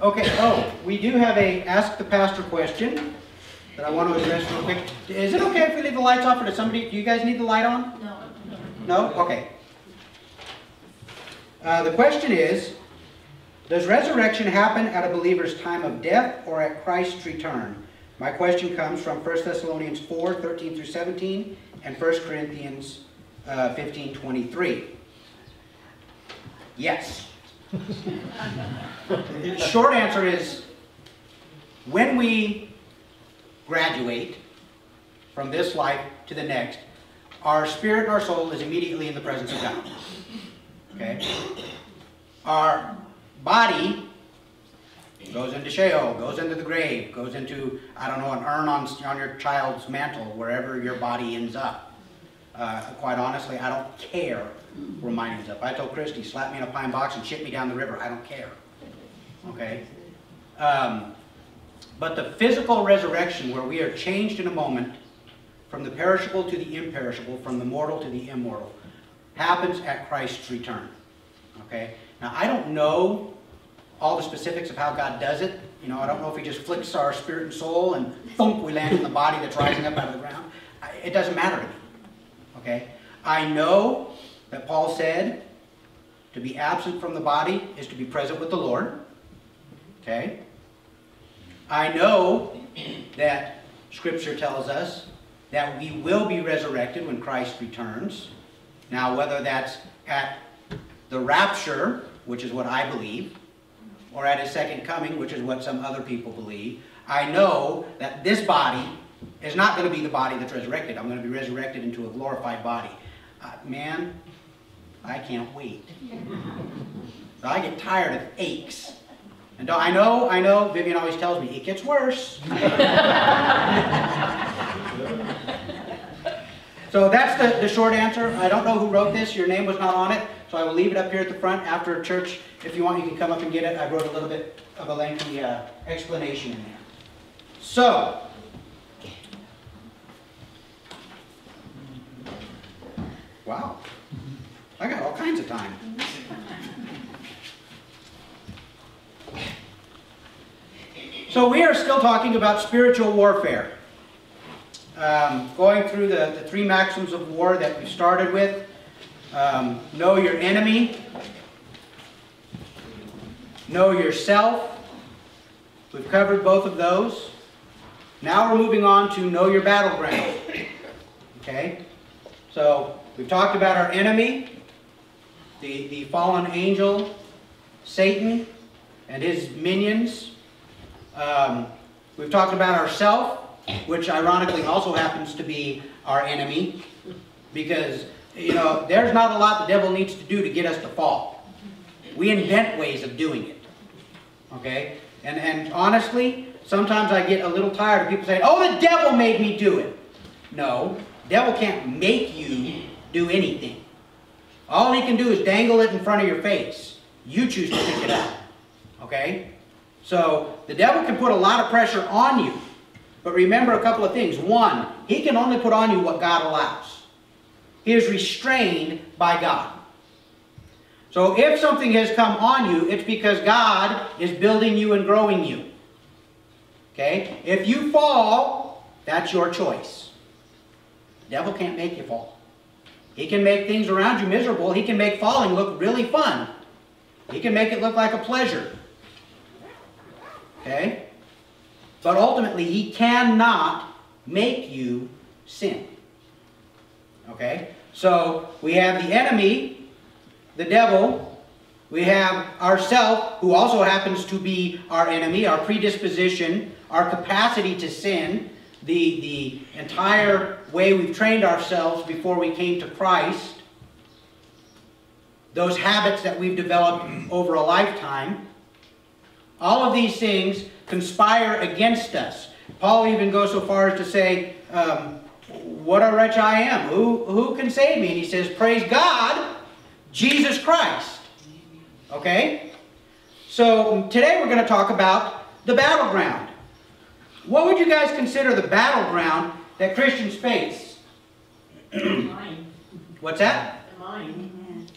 Okay, oh, we do have a Ask the Pastor question that I want to address real quick. Is it okay if we leave the lights off or does somebody, do you guys need the light on? No. No? Okay. Uh, the question is, does resurrection happen at a believer's time of death or at Christ's return? My question comes from 1 Thessalonians 4, 13 through 17, and 1 Corinthians uh, 15, 23. Yes. The short answer is, when we graduate from this life to the next, our spirit and our soul is immediately in the presence of God. Okay? Our body goes into Sheol, goes into the grave, goes into, I don't know, an urn on, on your child's mantle, wherever your body ends up. Uh, quite honestly, I don't care where mine ends up. I told Christy, slap me in a pine box and ship me down the river. I don't care. Okay? Um, but the physical resurrection, where we are changed in a moment from the perishable to the imperishable, from the mortal to the immortal, happens at Christ's return. Okay? Now, I don't know all the specifics of how God does it. You know, I don't know if he just flicks our spirit and soul and thump, we land in the body that's rising up out of the ground. It doesn't matter to me. Okay? I know that Paul said to be absent from the body is to be present with the Lord. Okay? I know that Scripture tells us that we will be resurrected when Christ returns. Now, whether that's at the rapture, which is what I believe, or at his second coming, which is what some other people believe, I know that this body is not going to be the body that's resurrected. I'm going to be resurrected into a glorified body. Uh, man, I can't wait. So I get tired of aches. And I know, I know, Vivian always tells me, it gets worse. so that's the, the short answer. I don't know who wrote this. Your name was not on it. So I will leave it up here at the front after church. If you want, you can come up and get it. I wrote a little bit of a lengthy uh, explanation in there. So, wow. I got all kinds of time. So we are still talking about spiritual warfare. Um, going through the, the three maxims of war that we started with. Um, know your enemy. Know yourself. We've covered both of those. Now we're moving on to know your battleground. Okay? So we've talked about our enemy, the, the fallen angel, Satan, and his minions. Um, we've talked about ourself, which ironically also happens to be our enemy, because, you know, there's not a lot the devil needs to do to get us to fall. We invent ways of doing it. Okay? And, and honestly, sometimes I get a little tired of people saying, oh, the devil made me do it. No, devil can't make you do anything. All he can do is dangle it in front of your face. You choose to pick it up. Okay? So the devil can put a lot of pressure on you. But remember a couple of things. One, he can only put on you what God allows. He is restrained by God. So if something has come on you, it's because God is building you and growing you. Okay? If you fall, that's your choice. The devil can't make you fall. He can make things around you miserable. He can make falling look really fun. He can make it look like a pleasure. Okay? But ultimately, he cannot make you sin. Okay? So, we have the enemy, the devil. We have ourself, who also happens to be our enemy, our predisposition, our capacity to sin, the, the entire way we've trained ourselves before we came to Christ, those habits that we've developed over a lifetime, all of these things conspire against us. Paul even goes so far as to say, um, what a wretch I am. Who, who can save me? And he says, praise God, Jesus Christ. Okay? So today we're going to talk about the battleground. What would you guys consider the battleground that Christians face? Mind. What's that? The mind.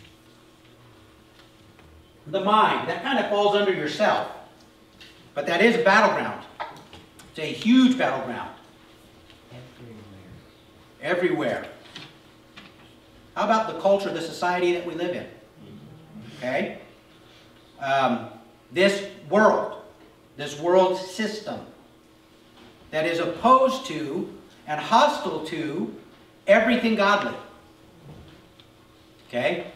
The mind. That kind of falls under yourself. But that is a battleground. It's a huge battleground. Everywhere. Everywhere. How about the culture, the society that we live in? Okay? Um, this world, this world system that is opposed to and hostile to everything godly. Okay?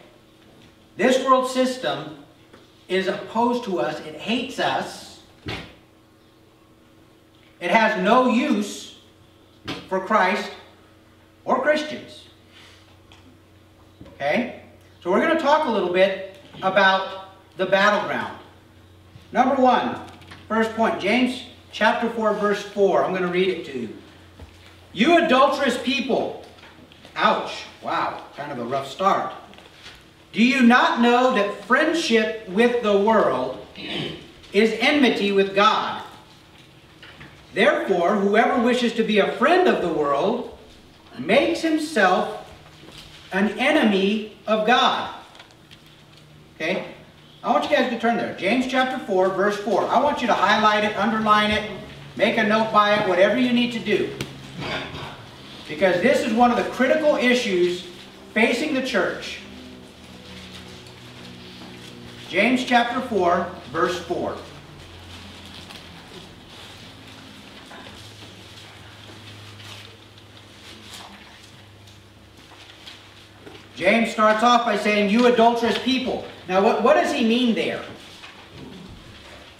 This world system is opposed to us. It hates us. It has no use for Christ or Christians. Okay? So we're going to talk a little bit about the battleground. Number one, first point, James chapter 4, verse 4. I'm going to read it to you. You adulterous people. Ouch. Wow. Kind of a rough start. Do you not know that friendship with the world is enmity with God? Therefore, whoever wishes to be a friend of the world makes himself an enemy of God. Okay? I want you guys to turn there. James chapter 4, verse 4. I want you to highlight it, underline it, make a note by it, whatever you need to do. Because this is one of the critical issues facing the church. James chapter 4, verse 4. James starts off by saying, You adulterous people. Now, what, what does he mean there?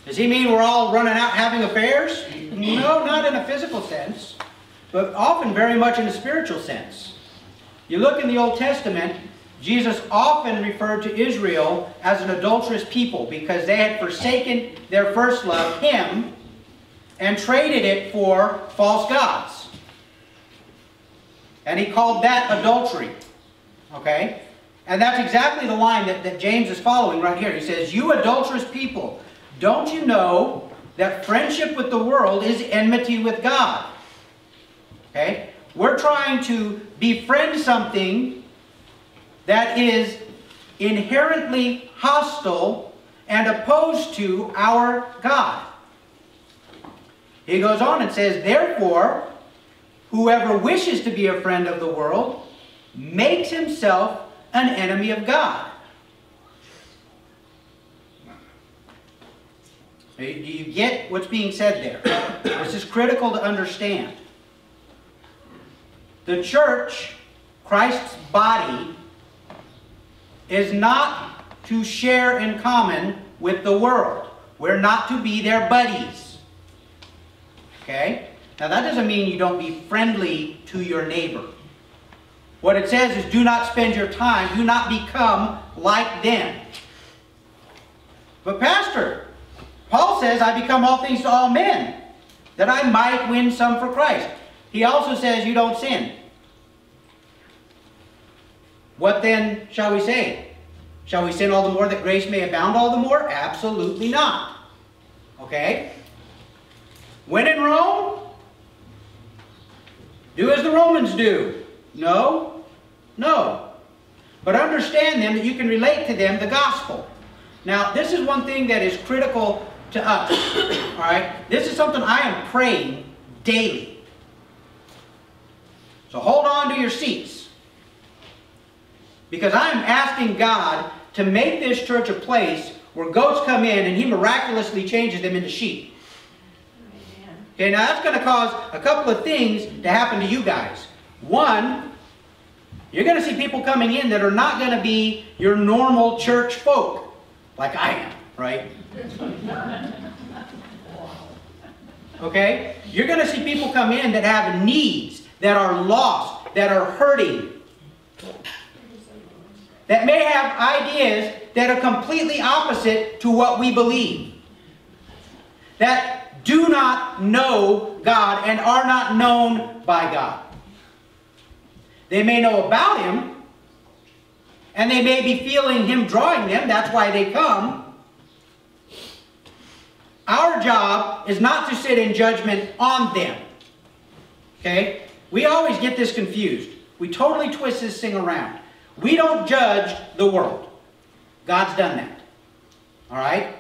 Does he mean we're all running out having affairs? No, not in a physical sense, but often very much in a spiritual sense. You look in the Old Testament, Jesus often referred to Israel as an adulterous people because they had forsaken their first love, Him, and traded it for false gods. And he called that adultery. Okay? And that's exactly the line that, that James is following right here. He says, You adulterous people, don't you know that friendship with the world is enmity with God? Okay? We're trying to befriend something that is inherently hostile and opposed to our God. He goes on and says, Therefore, whoever wishes to be a friend of the world makes himself an enemy of God. Do you get what's being said there? This is critical to understand. The church, Christ's body, is not to share in common with the world. We're not to be their buddies. Okay? Now that doesn't mean you don't be friendly to your neighbor. What it says is do not spend your time, do not become like them. But Pastor, Paul says, I become all things to all men, that I might win some for Christ. He also says you don't sin. What then shall we say? Shall we sin all the more that grace may abound all the more? Absolutely not. Okay? When in Rome, do as the Romans do. No? No. But understand them that you can relate to them the gospel. Now, this is one thing that is critical to us. All right? This is something I am praying daily. So hold on to your seats. Because I am asking God to make this church a place where goats come in and He miraculously changes them into sheep. Okay, now that's going to cause a couple of things to happen to you guys. One, you're going to see people coming in that are not going to be your normal church folk, like I am, right? Okay? You're going to see people come in that have needs, that are lost, that are hurting, that may have ideas that are completely opposite to what we believe, that do not know God and are not known by God. They may know about Him, and they may be feeling Him drawing them, that's why they come. Our job is not to sit in judgment on them. Okay? We always get this confused. We totally twist this thing around. We don't judge the world. God's done that. All right?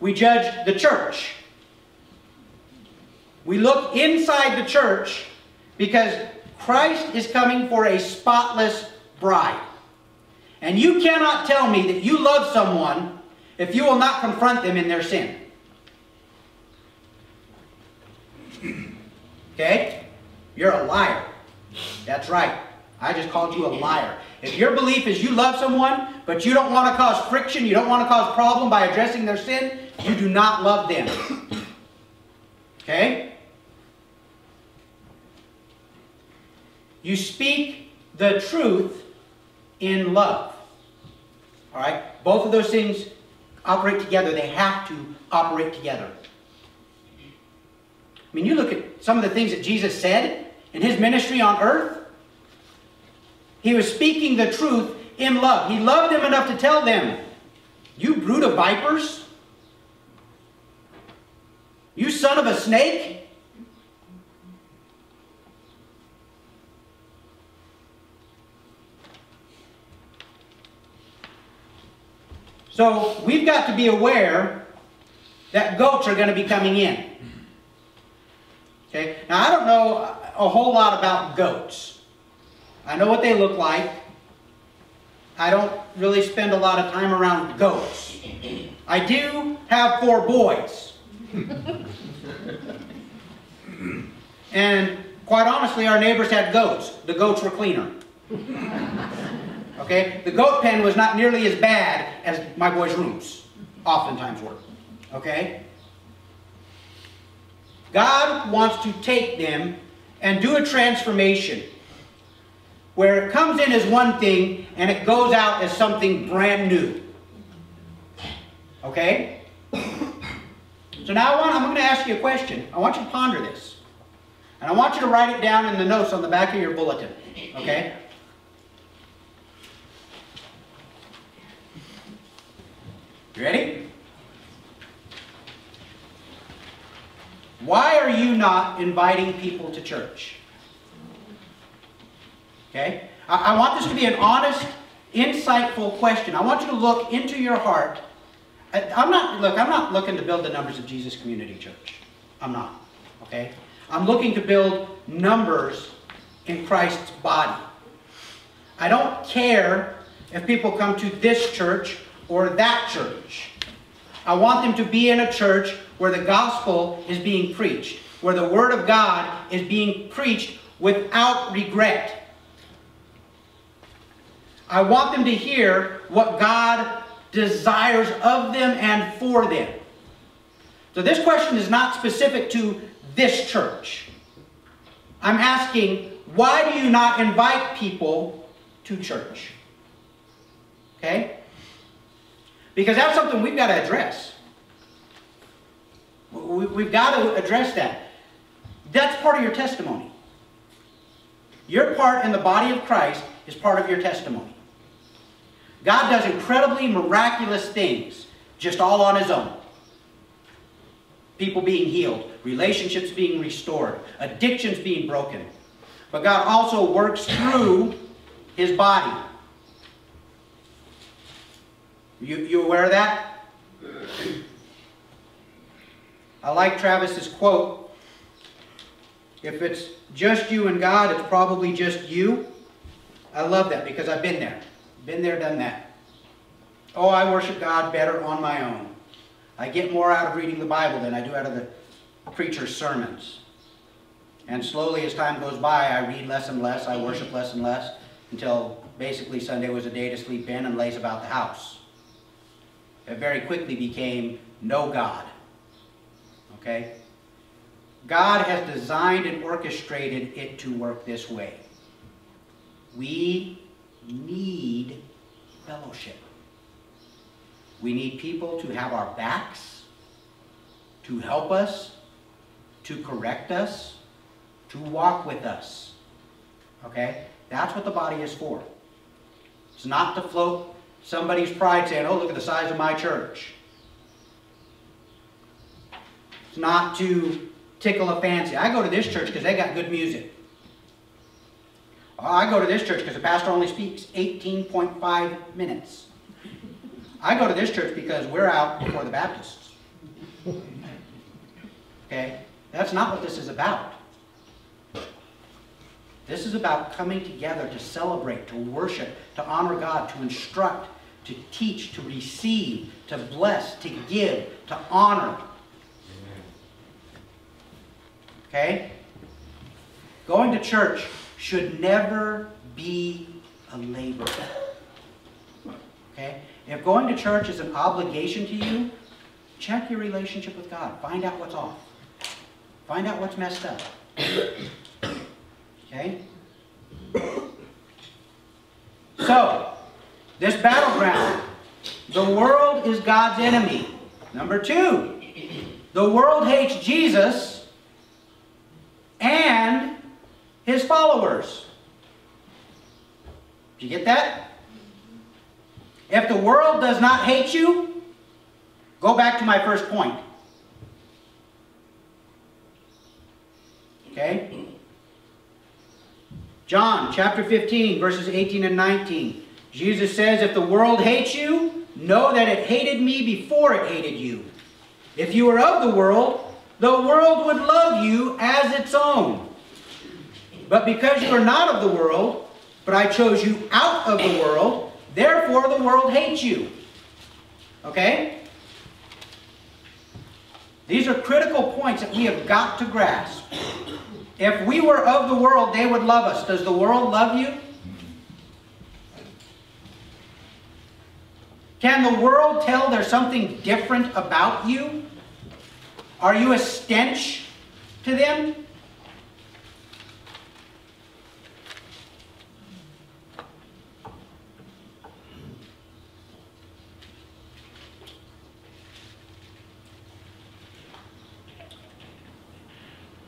we judge the church. We look inside the church because Christ is coming for a spotless bride. And you cannot tell me that you love someone if you will not confront them in their sin. Okay? You're a liar. That's right. I just called you a liar. If your belief is you love someone, but you don't want to cause friction, you don't want to cause problem by addressing their sin, you do not love them. Okay? You speak the truth in love. All right? Both of those things operate together. They have to operate together. I mean, you look at some of the things that Jesus said in his ministry on earth. He was speaking the truth in love. He loved them enough to tell them, You brood of vipers, you son of a snake. So we've got to be aware that goats are going to be coming in. Okay? Now I don't know a whole lot about goats. I know what they look like. I don't really spend a lot of time around goats. I do have four boys. and quite honestly, our neighbors had goats. The goats were cleaner. Okay? The goat pen was not nearly as bad as my boys' rooms oftentimes were. Okay? God wants to take them and do a transformation where it comes in as one thing and it goes out as something brand new. Okay? So now I want, I'm going to ask you a question. I want you to ponder this. And I want you to write it down in the notes on the back of your bulletin. Okay? You ready? Why are you not inviting people to church? Okay? I, I, want this to be an honest, insightful question. I want you to look into your heart. I, I'm not, look, I'm not looking to build the numbers of Jesus Community Church. I'm not. Okay? I'm looking to build numbers in Christ's body. I don't care if people come to this church or that church. I want them to be in a church where the gospel is being preached, where the word of God is being preached without regret. I want them to hear what God desires of them and for them. So this question is not specific to this church. I'm asking, why do you not invite people to church? Okay? Because that's something we've got to address. We've got to address that. That's part of your testimony. Your part in the body of Christ is part of your testimony. God does incredibly miraculous things just all on his own. People being healed, relationships being restored, addictions being broken. But God also works through his body. You, you aware of that? I like Travis's quote. If it's just you and God, it's probably just you. I love that because I've been there. Been there, done that. Oh, I worship God better on my own. I get more out of reading the Bible than I do out of the preacher's sermons. And slowly as time goes by, I read less and less, I worship less and less, until basically Sunday was a day to sleep in and laze about the house it very quickly became no God. Okay? God has designed and orchestrated it to work this way. We need fellowship. We need people to have our backs, to help us, to correct us, to walk with us. Okay? That's what the body is for. It's not to float somebody's pride saying, oh, look at the size of my church. It's not to tickle a fancy. I go to this church because they got good music. Oh, I go to this church because the pastor only speaks 18.5 minutes. I go to this church because we're out before the Baptists. Okay? That's not what this is about. This is about coming together to celebrate, to worship, to honor God, to instruct, to teach, to receive, to bless, to give, to honor. Okay? Going to church should never be a labor. Okay? If going to church is an obligation to you, check your relationship with God. Find out what's off. Find out what's messed up. Okay? So, this battleground, the world is God's enemy. Number two, the world hates Jesus and his followers. Do you get that? If the world does not hate you, go back to my first point. Okay? John chapter 15, verses 18 and 19. Jesus says, If the world hates you, know that it hated me before it hated you. If you were of the world, the world would love you as its own. But because you are not of the world, but I chose you out of the world, therefore the world hates you. Okay? These are critical points that we have got to grasp. If we were of the world, they would love us. Does the world love you? Can the world tell there's something different about you? Are you a stench to them?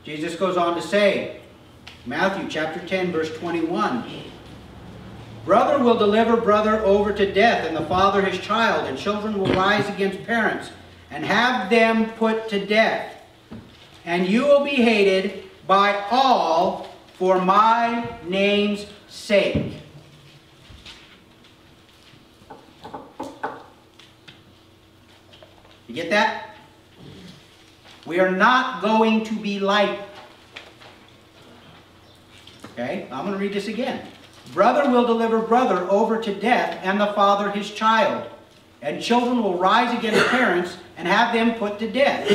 Jesus goes on to say, Matthew chapter 10, verse 21. Brother will deliver brother over to death, and the father his child, and children will rise against parents, and have them put to death. And you will be hated by all for my name's sake. You get that? We are not going to be like. Okay, I'm going to read this again. Brother will deliver brother over to death, and the father his child. And children will rise against parents and have them put to death.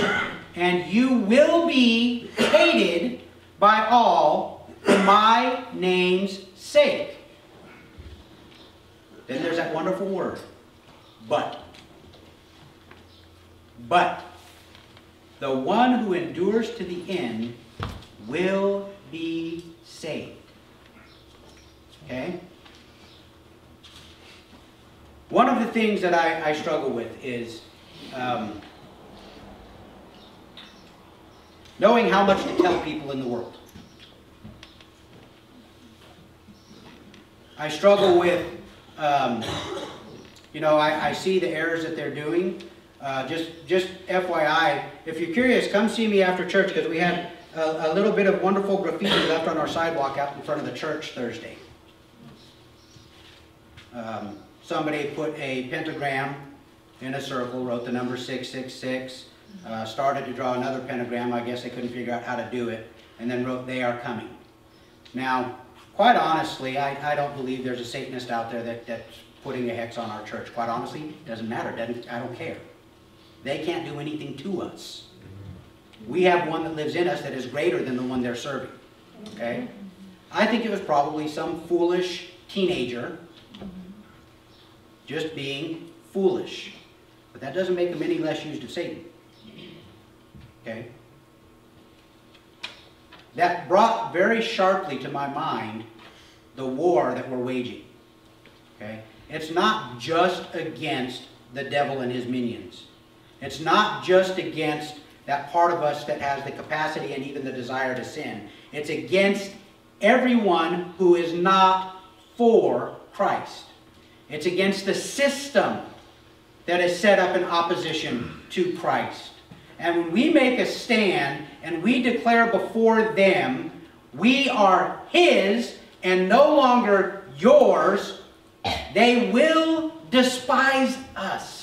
And you will be hated by all for my name's sake. Then there's that wonderful word, but. But the one who endures to the end will be saved. Okay? One of the things that I, I struggle with is um, knowing how much to tell people in the world. I struggle with, um, you know, I, I see the errors that they're doing. Uh, just, just FYI, if you're curious, come see me after church because we had a, a, little bit of wonderful graffiti left on our sidewalk out in front of the church Thursday. Um, somebody put a pentagram in a circle, wrote the number 666, uh, started to draw another pentagram. I guess they couldn't figure out how to do it, and then wrote, They are coming. Now, quite honestly, I, I don't believe there's a Satanist out there that, that's putting a hex on our church. Quite honestly, it doesn't matter. Doesn't, I don't care. They can't do anything to us. We have one that lives in us that is greater than the one they're serving. Okay? I think it was probably some foolish teenager just being foolish. But that doesn't make them any less used of Satan. Okay? That brought very sharply to my mind the war that we're waging. Okay? It's not just against the devil and his minions. It's not just against that part of us that has the capacity and even the desire to sin. It's against everyone who is not for Christ. It's against the system that is set up in opposition to Christ. And when we make a stand and we declare before them, we are His and no longer yours, they will despise us.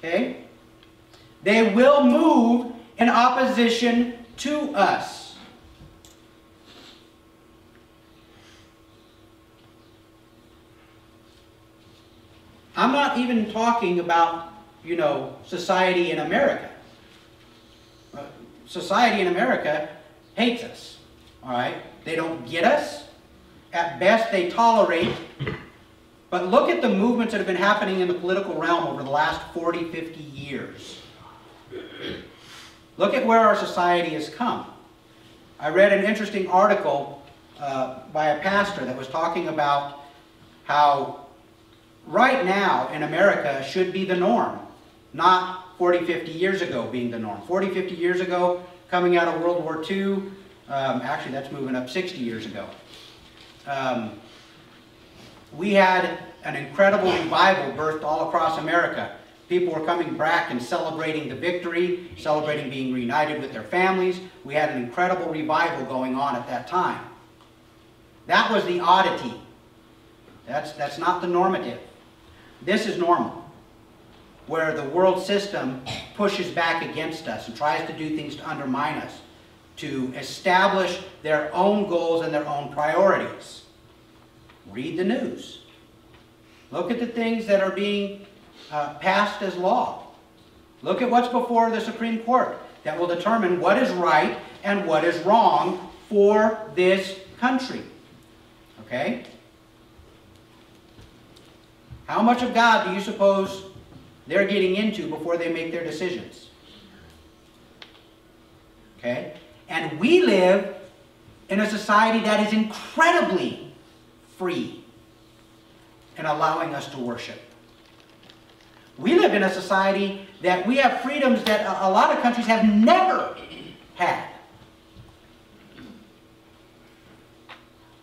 Okay? They will move in opposition to us. I'm not even talking about, you know, society in America. Uh, Society in America hates us, all right? They don't get us. At best, they tolerate. But look at the movements that have been happening in the political realm over the last 40, 50 years. Look at where our society has come. I read an interesting article uh, by a pastor that was talking about how right now in America should be the norm, not 40, 50 years ago being the norm. 40, 50 years ago, coming out of World War II, um, actually that's moving up 60 years ago. Um, we had an incredible revival birthed all across America. People were coming back and celebrating the victory, celebrating being reunited with their families. We had an incredible revival going on at that time. That was the oddity. That's, that's not the normative. This is normal, where the world system pushes back against us and tries to do things to undermine us, to establish their own goals and their own priorities. Read the news. Look at the things that are being uh, passed as law. Look at what's before the Supreme Court that will determine what is right and what is wrong for this country. Okay? How much of God do you suppose they're getting into before they make their decisions? Okay? And we live in a society that is incredibly free and allowing us to worship. We live in a society that we have freedoms that a lot of countries have never had.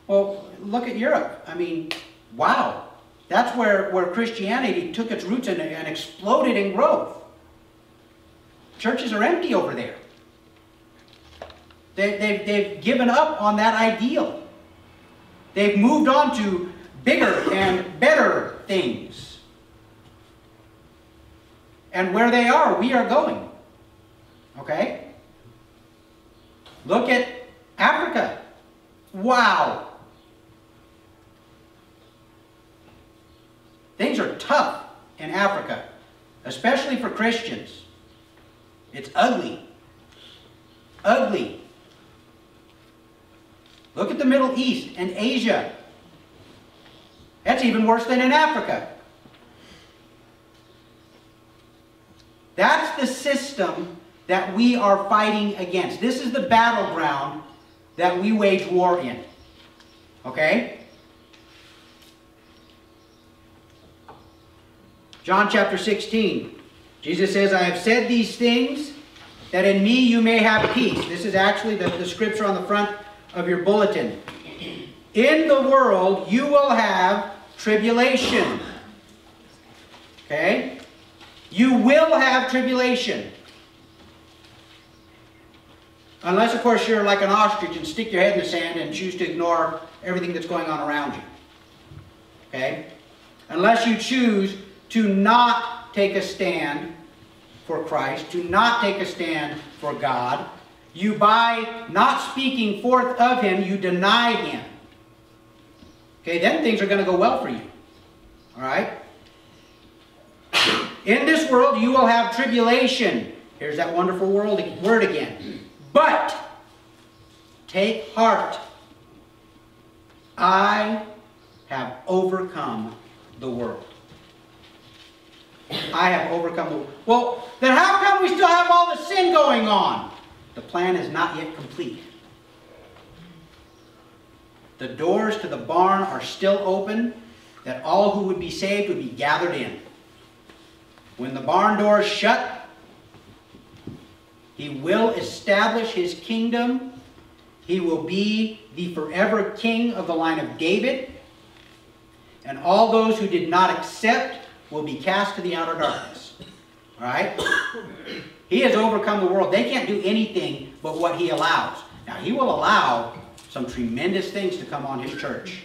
Well, look at Europe. I mean, wow. That's where, where Christianity took its roots and, and exploded in growth. Churches are empty over there. They, they've, they've given up on that ideal. They've moved on to bigger and better things. And where they are, we are going. Okay? Look at Africa. Wow. Things are tough in Africa, especially for Christians. It's ugly. Ugly. Look at the Middle East and Asia. That's even worse than in Africa. That's the system that we are fighting against. This is the battleground that we wage war in. Okay? John chapter 16. Jesus says, I have said these things that in me you may have peace. This is actually the, the scripture on the front of your bulletin. In the world you will have tribulation. Okay? You will have tribulation. Unless, of course, you're like an ostrich and stick your head in the sand and choose to ignore everything that's going on around you. Okay? Unless you choose to not take a stand for Christ, to not take a stand for God, you by not speaking forth of Him, you deny Him. Okay, then things are going to go well for you. All right? In this world you will have tribulation. Here's that wonderful word again. But take heart. I have overcome the world. I have overcome the world. Well, then how come we still have all the sin going on? The plan is not yet complete. The doors to the barn are still open, that all who would be saved would be gathered in. When the barn doors shut, he will establish his kingdom. He will be the forever king of the line of David. And all those who did not accept will be cast to the outer darkness. All right? He has overcome the world. They can't do anything but what he allows. Now, he will allow some tremendous things to come on his church.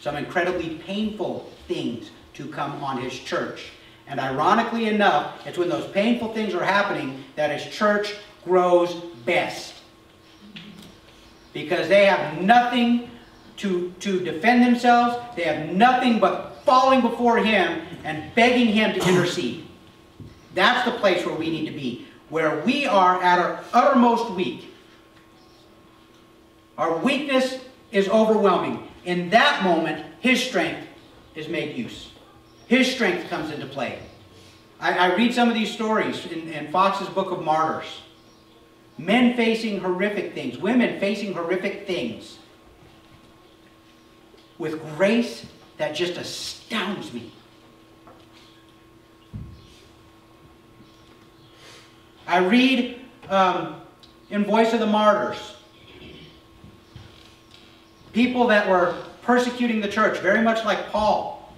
Some incredibly painful things to come on his church. And ironically enough, it's when those painful things are happening that his church grows best. Because they have nothing to, to defend themselves, they have nothing but falling before him and begging him to intercede. That's the place where we need to be, where we are at our uttermost weak. Our weakness is overwhelming. In that moment, his strength is made use. His strength comes into play. I, I read some of these stories in, in Fox's Book of Martyrs. Men facing horrific things, women facing horrific things with grace that just astounds me. I read um, in Voice of the Martyrs people that were persecuting the church, very much like Paul,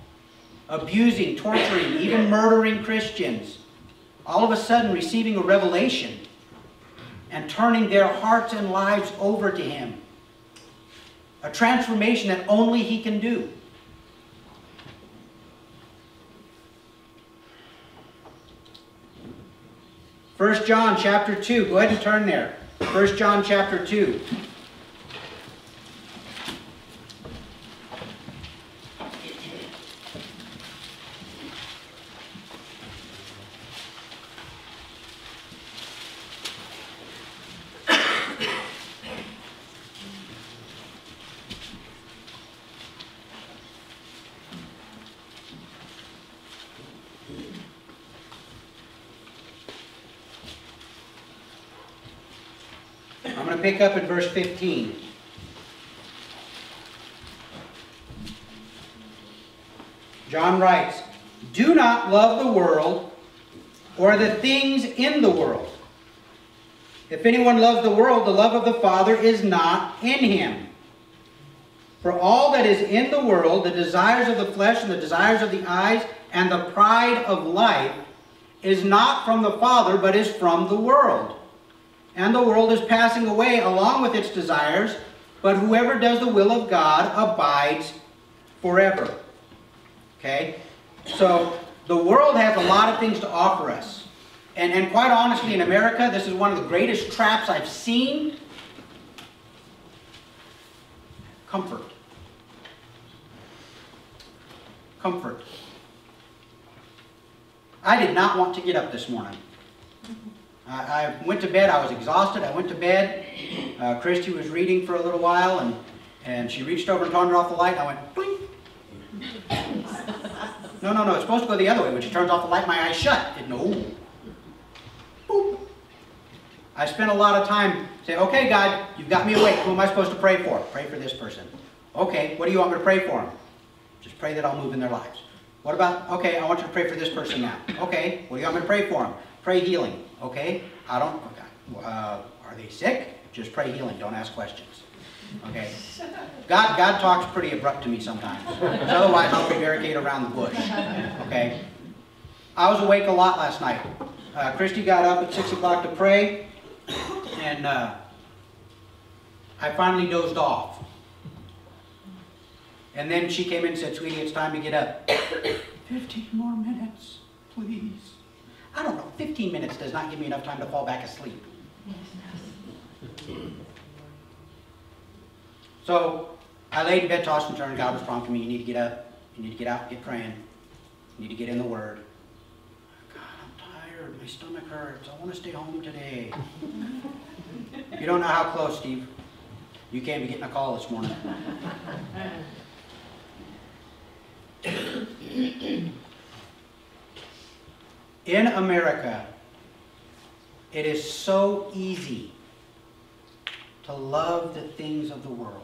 abusing, torturing, even murdering Christians, all of a sudden receiving a revelation and turning their hearts and lives over to Him. A transformation that only He can do. First John chapter 2. Go ahead and turn there. First John chapter 2. Pick up at verse 15. John writes, Do not love the world or the things in the world. If anyone loves the world, the love of the Father is not in him. For all that is in the world, the desires of the flesh and the desires of the eyes and the pride of life, is not from the Father, but is from the world. And the world is passing away along with its desires, but whoever does the will of God abides forever. Okay? So, the world has a lot of things to offer us. And, and quite honestly, in America, this is one of the greatest traps I've seen. Comfort. Comfort. I did not want to get up this morning. I, I went to bed, I was exhausted, I went to bed. Uh, Christy was reading for a little while, and, and she reached over and turned off the light, and I went, blink. No, no, no, it's supposed to go the other way. When she turns off the light, my eyes shut. It, no. Boop. I spent a lot of time saying, okay, God, you've got me awake. Who am I supposed to pray for? Pray for this person. Okay, what do you want me to pray for? Just pray that I'll move in their lives. What about, okay, I want you to pray for this person now. Okay, what do you want me to pray for them? Pray healing. Okay, I don't. Uh, are they sick? Just pray healing. Don't ask questions. Okay? God, God talks pretty abrupt to me sometimes. Otherwise, I'll be barricade around the bush. Okay? I was awake a lot last night. Uh, Christy got up at 6 o'clock to pray, and uh, I finally dozed off. And then she came in and said, Sweetie, it's time to get up. 15 more minutes, please. I don't know, 15 minutes does not give me enough time to fall back asleep. So I laid in bed, tossed and turned. God was prompting me, you need to get up. You need to get out, get praying. You need to get in the Word. God, I'm tired. My stomach hurts. I want to stay home today. you don't know how close, Steve. You can't be getting a call this morning. In America, it is so easy to love the things of the world.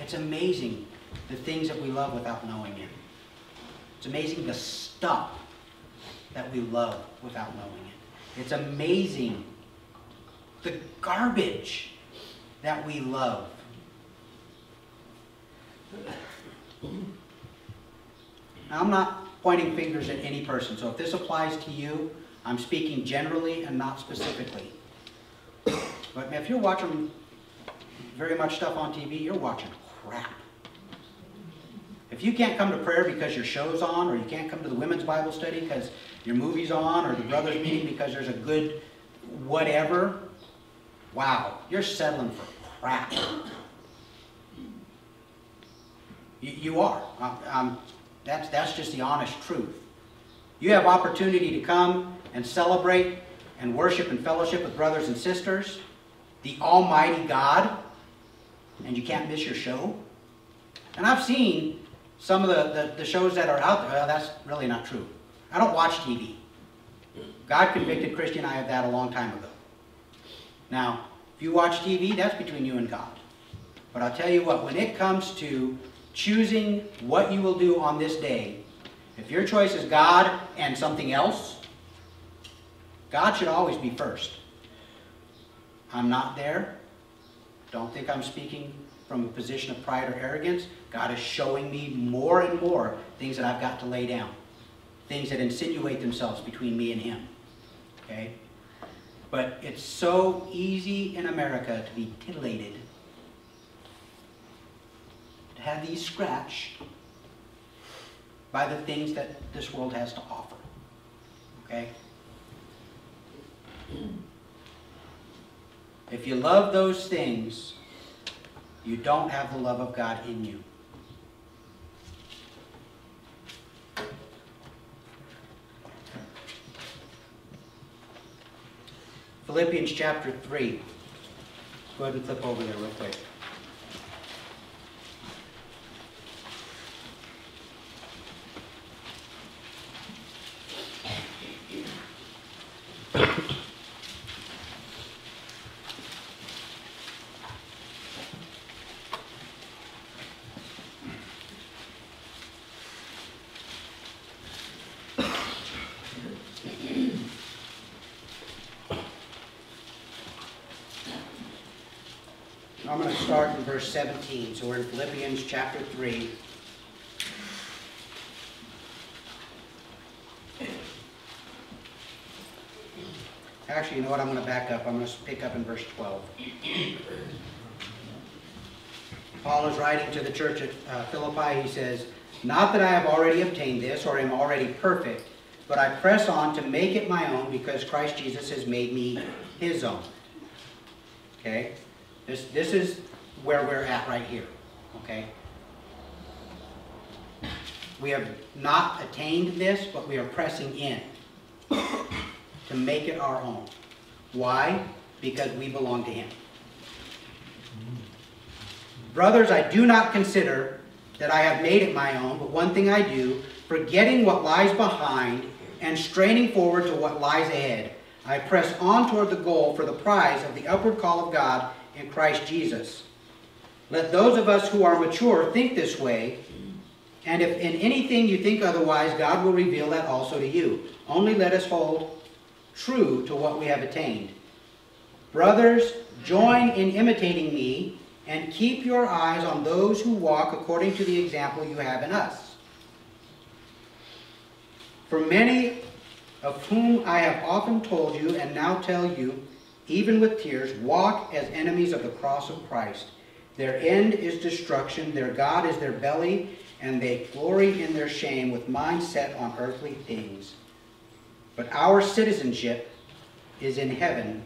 It's amazing the things that we love without knowing it. It's amazing the stuff that we love without knowing it. It's amazing the garbage that we love. Now, I'm not pointing fingers at any person, so if this applies to you, I'm speaking generally and not specifically. But if you're watching very much stuff on TV, you're watching crap. If you can't come to prayer because your show's on, or you can't come to the women's Bible study because your movie's on, or the brothers meeting because there's a good whatever, wow, you're settling for crap. You, you are. Um, um, that's, that's just the honest truth. You have opportunity to come and celebrate and worship and fellowship with brothers and sisters, the Almighty God, and you can't miss your show. And I've seen some of the, the, the shows that are out there. Well, that's really not true. I don't watch TV. God convicted Christian I of that a long time ago. Now, if you watch TV, that's between you and God. But I'll tell you what, when it comes to choosing what you will do on this day, if your choice is God and something else, God should always be first. I'm not there. Don't think I'm speaking from a position of pride or arrogance. God is showing me more and more things that I've got to lay down. Things that insinuate themselves between me and Him. Okay? But it's so easy in America to be titillated. Have these scratched by the things that this world has to offer. Okay? If you love those things, you don't have the love of God in you. Philippians chapter 3. Go ahead and flip over there real quick. I'm going to start in verse 17. So we're in Philippians chapter 3. Actually, you know what? I'm going to back up. I'm going to pick up in verse 12. Paul is writing to the church at uh, Philippi. He says, Not that I have already obtained this or am already perfect, but I press on to make it my own because Christ Jesus has made me his own. Okay? This, this is where we're at right here, okay? We have not attained this, but we are pressing in to make it our own. Why? Because we belong to Him. Brothers, I do not consider that I have made it my own, but one thing I do, forgetting what lies behind and straining forward to what lies ahead, I press on toward the goal for the prize of the upward call of God in Christ Jesus. Let those of us who are mature think this way, and if in anything you think otherwise, God will reveal that also to you. Only let us hold true to what we have attained. Brothers, join in imitating me, and keep your eyes on those who walk according to the example you have in us. For many of whom I have often told you, and now tell you, even with tears, walk as enemies of the cross of Christ. Their end is destruction, their God is their belly, and they glory in their shame with minds set on earthly things. But our citizenship is in heaven,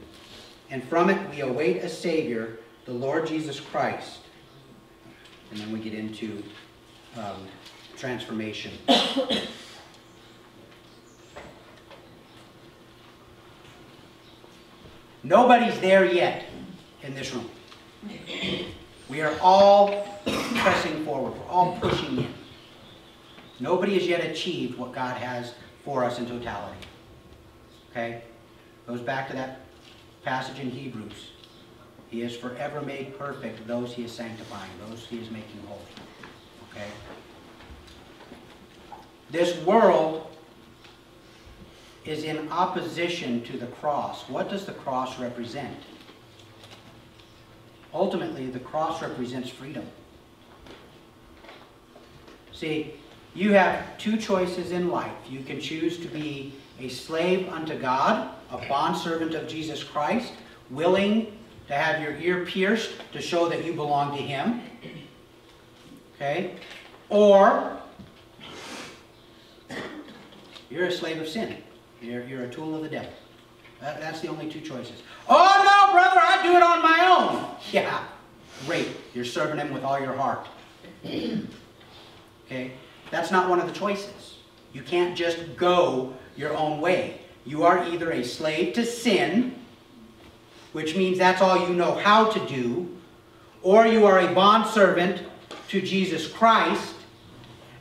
and from it we await a Savior, the Lord Jesus Christ. And then we get into um, transformation. Nobody's there yet in this room. We are all pressing forward. We're all pushing in. Nobody has yet achieved what God has for us in totality. Okay? Goes back to that passage in Hebrews. He is forever made perfect those he is sanctifying, those he is making holy. Okay? This world is in opposition to the cross. What does the cross represent? Ultimately, the cross represents freedom. See, you have two choices in life. You can choose to be a slave unto God, a bondservant of Jesus Christ, willing to have your ear pierced to show that you belong to Him. Okay? or you're a slave of sin. You're, you're a tool of the devil. That, that's the only two choices. Oh no, brother, I do it on my own. Yeah, great. You're serving him with all your heart. Okay? That's not one of the choices. You can't just go your own way. You are either a slave to sin, which means that's all you know how to do, or you are a bondservant to Jesus Christ,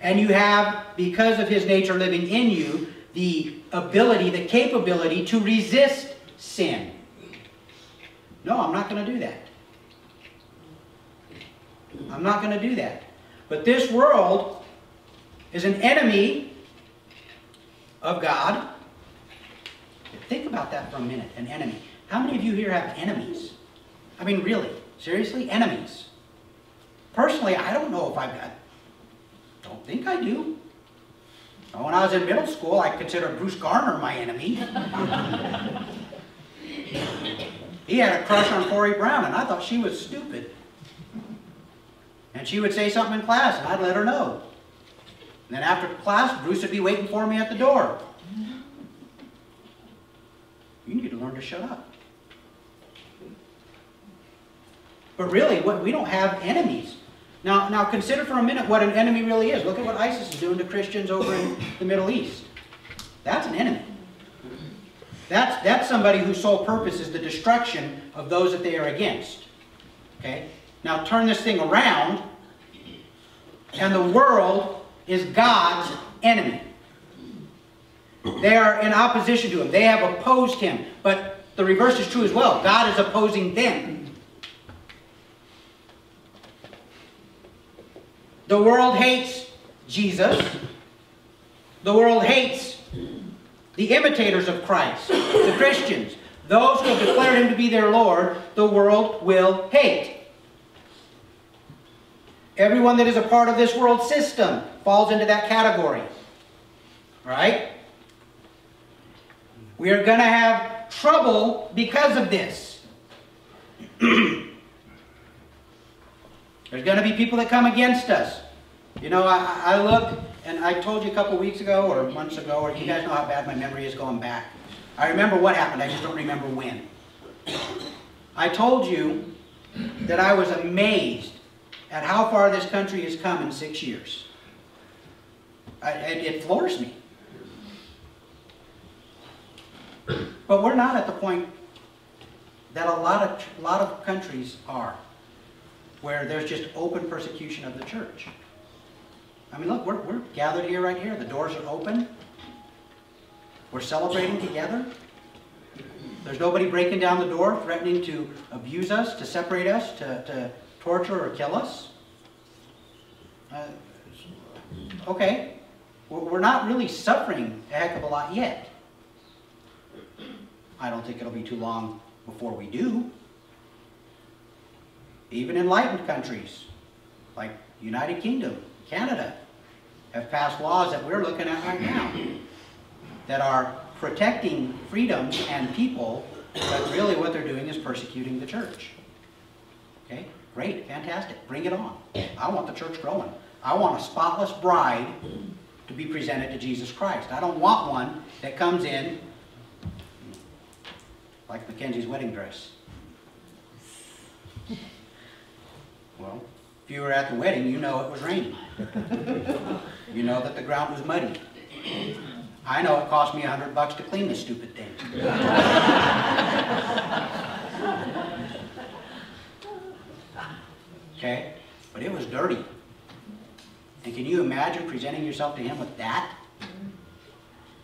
and you have, because of his nature living in you, the ability, the capability to resist sin. No, I'm not going to do that. I'm not going to do that. But this world is an enemy of God. Think about that for a minute, an enemy. How many of you here have enemies? I mean, really, seriously, enemies. Personally, I don't know if I've got, don't think I do. When I was in middle school, I considered Bruce Garner my enemy. he had a crush on Corey Brown, and I thought she was stupid. And she would say something in class, and I'd let her know. And then after class, Bruce would be waiting for me at the door. You need to learn to shut up. But really, what, we don't have enemies. Now, now consider for a minute what an enemy really is. Look at what ISIS is doing to Christians over in the Middle East. That's an enemy. That's, that's somebody whose sole purpose is the destruction of those that they are against. Okay? Now turn this thing around, and the world is God's enemy. They are in opposition to him. They have opposed him. But the reverse is true as well. God is opposing them. The world hates Jesus. The world hates the imitators of Christ, the Christians. Those who have declared him to be their Lord, the world will hate. Everyone that is a part of this world system falls into that category. Right? We are going to have trouble because of this. There's going to be people that come against us. You know, I, I look, and I told you a couple weeks ago or months ago, or you guys know how bad my memory is going back. I remember what happened, I just don't remember when. I told you that I was amazed at how far this country has come in six years. I, it, it floors me. But we're not at the point that a lot of, a lot of countries are, where there's just open persecution of the church. I mean, look, we're, we're gathered here right here. The doors are open. We're celebrating together. There's nobody breaking down the door, threatening to abuse us, to separate us, to, to torture or kill us. Uh, okay, we're not really suffering a heck of a lot yet. I don't think it'll be too long before we do. Even enlightened countries like United Kingdom, Canada, have passed laws that we're looking at right now that are protecting freedoms and people, but really what they're doing is persecuting the church. Okay? Great, fantastic. Bring it on. I want the church growing. I want a spotless bride to be presented to Jesus Christ. I don't want one that comes in like Mackenzie's wedding dress. Well, if you were at the wedding, you know it was raining. you know that the ground was muddy. I know it cost me a hundred bucks to clean this stupid thing. okay? But it was dirty. And can you imagine presenting yourself to him with that?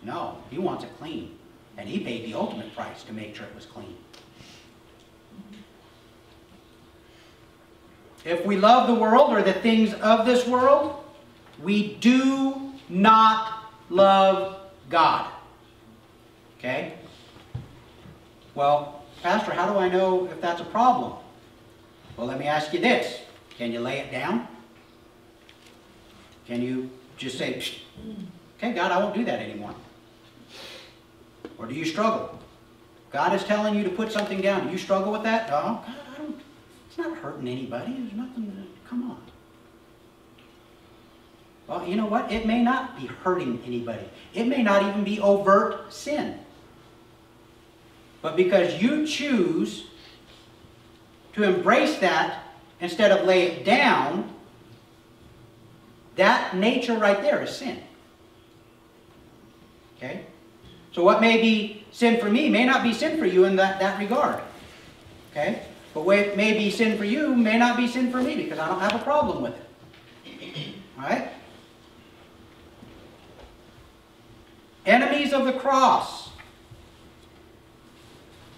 No, he wants it clean. And he paid the ultimate price to make sure it was clean. If we love the world or the things of this world, we do not love God. Okay? Well, Pastor, how do I know if that's a problem? Well, let me ask you this. Can you lay it down? Can you just say, okay, God, I won't do that anymore? Or do you struggle? God is telling you to put something down. Do you struggle with that? Oh, God, I don't, it's not hurting anybody. There's nothing, to, come on. Well, you know what? It may not be hurting anybody. It may not even be overt sin. But because you choose to embrace that instead of lay it down, that nature right there is sin. Okay? So what may be sin for me may not be sin for you in that, that regard. Okay? But what may be sin for you may not be sin for me because I don't have a problem with it. Alright? Enemies of the cross.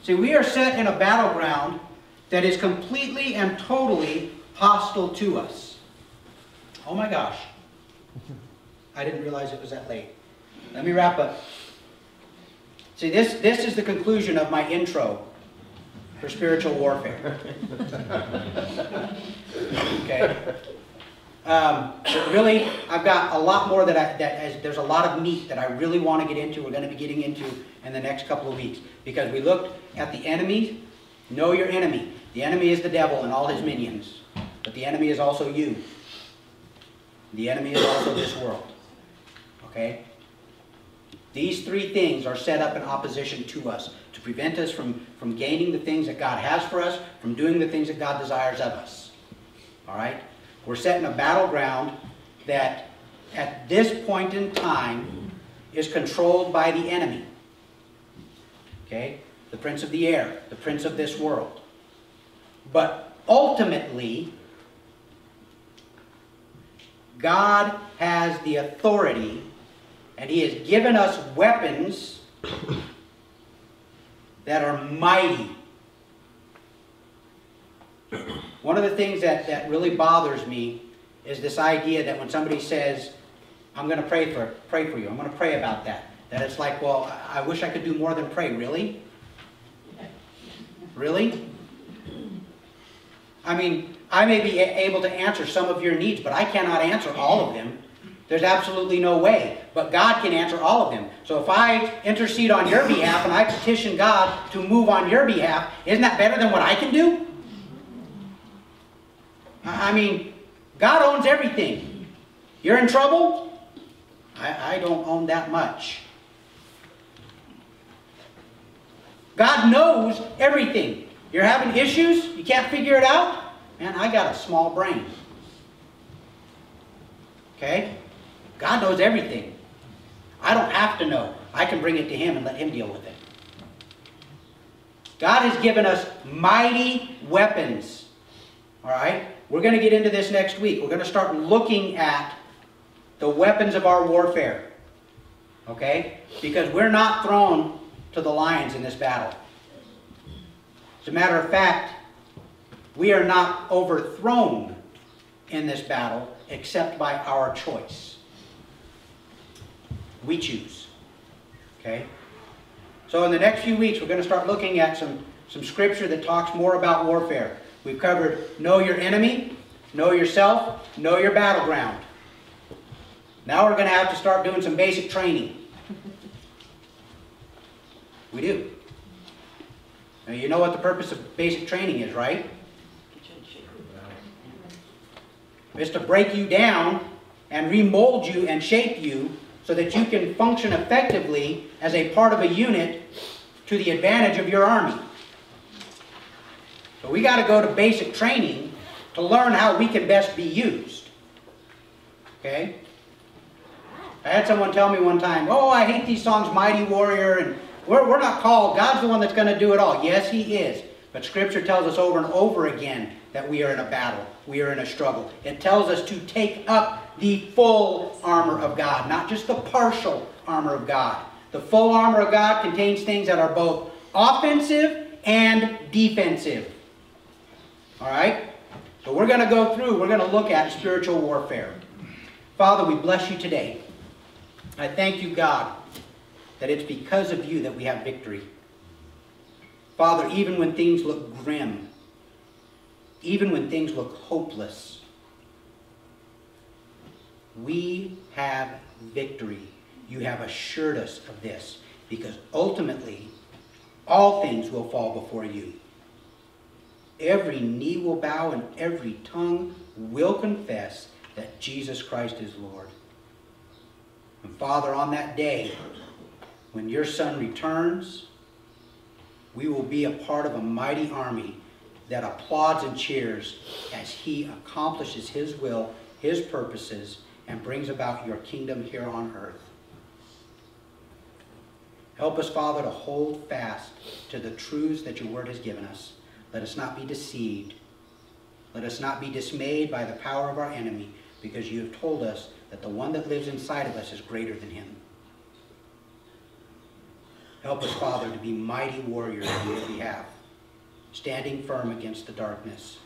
See, we are set in a battleground that is completely and totally hostile to us. Oh my gosh. I didn't realize it was that late. Let me wrap up. See, this, this is the conclusion of my intro for spiritual warfare. okay? Um, really, I've got a lot more that I, that has, there's a lot of meat that I really want to get into. We're going to be getting into in the next couple of weeks because we looked at the enemy. Know your enemy. The enemy is the devil and all his minions, but the enemy is also you. The enemy is also this world. Okay? These three things are set up in opposition to us to prevent us from, from gaining the things that God has for us, from doing the things that God desires of us. All right? We're set in a battleground that at this point in time is controlled by the enemy. Okay? The prince of the air, the prince of this world. But ultimately, God has the authority and He has given us weapons that are mighty. One of the things that, that really bothers me is this idea that when somebody says, I'm going to pray for, pray for you, I'm going to pray about that, that it's like, well, I wish I could do more than pray. Really? Really? I mean, I may be able to answer some of your needs, but I cannot answer all of them. There's absolutely no way. But God can answer all of them. So if I intercede on your behalf and I petition God to move on your behalf, isn't that better than what I can do? I mean, God owns everything. You're in trouble? I, I don't own that much. God knows everything. You're having issues? You can't figure it out? Man, I got a small brain. Okay? God knows everything. I don't have to know. I can bring it to Him and let Him deal with it. God has given us mighty weapons. All right? We're going to get into this next week. We're going to start looking at the weapons of our warfare. Okay? Because we're not thrown to the lions in this battle. As a matter of fact, we are not overthrown in this battle except by our choice. We choose. Okay? So in the next few weeks, we're going to start looking at some, some scripture that talks more about warfare. We've covered know your enemy, know yourself, know your battleground. Now we're going to have to start doing some basic training. We do. Now you know what the purpose of basic training is, right? It's to break you down and remold you and shape you so that you can function effectively as a part of a unit to the advantage of your army. So we got to go to basic training to learn how we can best be used. Okay? I had someone tell me one time, oh, I hate these songs, Mighty Warrior, and we're, we're not called. God's the one that's going to do it all. Yes, He is. But Scripture tells us over and over again that we are in a battle. We are in a struggle. It tells us to take up the full armor of God, not just the partial armor of God. The full armor of God contains things that are both offensive and defensive. All right? So we're going to go through, we're going to look at spiritual warfare. Father, we bless you today. I thank you, God, that it's because of you that we have victory. Father, even when things look grim, even when things look hopeless, we have victory. You have assured us of this because ultimately all things will fall before you. Every knee will bow and every tongue will confess that Jesus Christ is Lord. And Father, on that day, when your Son returns, we will be a part of a mighty army that applauds and cheers as he accomplishes his will, his purposes, and brings about your kingdom here on earth. Help us, Father, to hold fast to the truths that your word has given us. Let us not be deceived. Let us not be dismayed by the power of our enemy, because you have told us that the one that lives inside of us is greater than him. Help us, Father, to be mighty warriors on your behalf, standing firm against the darkness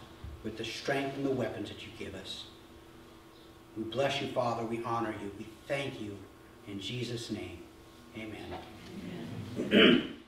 with the strength and the weapons that you give us. We bless you, Father. We honor you. We thank you. In Jesus' name, amen.